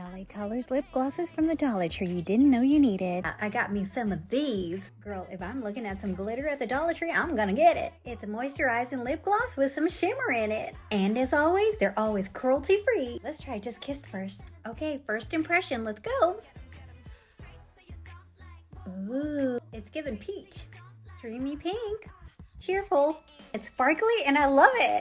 LA Colors lip glosses from the Dollar Tree you didn't know you needed. I got me some of these. Girl, if I'm looking at some glitter at the Dollar Tree, I'm gonna get it. It's a moisturizing lip gloss with some shimmer in it. And as always, they're always cruelty free. Let's try Just Kiss first. Okay, first impression, let's go. Ooh, it's giving peach. Dreamy pink. Cheerful. It's sparkly and I love it.